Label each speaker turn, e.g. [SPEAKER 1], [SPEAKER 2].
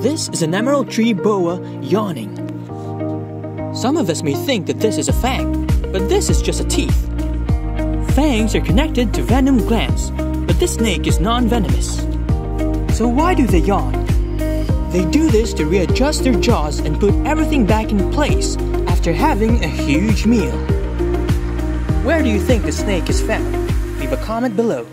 [SPEAKER 1] This is an emerald tree boa yawning. Some of us may think that this is a fang, but this is just a teeth. Fangs are connected to venom glands, but this snake is non-venomous. So why do they yawn? They do this to readjust their jaws and put everything back in place after having a huge meal. Where do you think the snake is found? Leave a comment below.